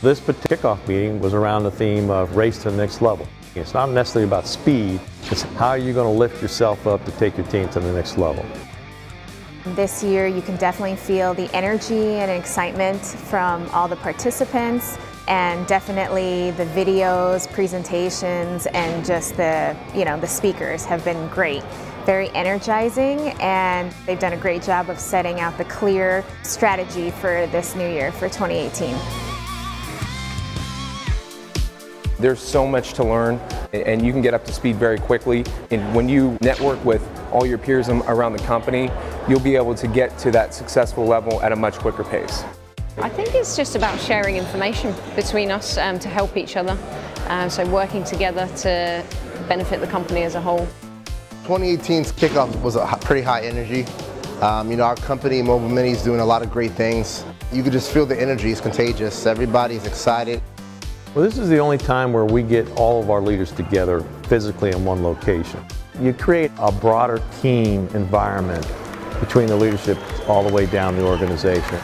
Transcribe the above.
This kickoff meeting was around the theme of race to the next level. It's not necessarily about speed, it's how you're going to lift yourself up to take your team to the next level. This year you can definitely feel the energy and excitement from all the participants and definitely the videos, presentations, and just the, you know, the speakers have been great. Very energizing and they've done a great job of setting out the clear strategy for this new year for 2018. There's so much to learn and you can get up to speed very quickly. And when you network with all your peers around the company, you'll be able to get to that successful level at a much quicker pace. I think it's just about sharing information between us um, to help each other. Um, so working together to benefit the company as a whole. 2018's kickoff was a pretty high energy. Um, you know, our company, Mobile Mini, is doing a lot of great things. You could just feel the energy, it's contagious. Everybody's excited. Well, this is the only time where we get all of our leaders together physically in one location. You create a broader team environment between the leadership all the way down the organization.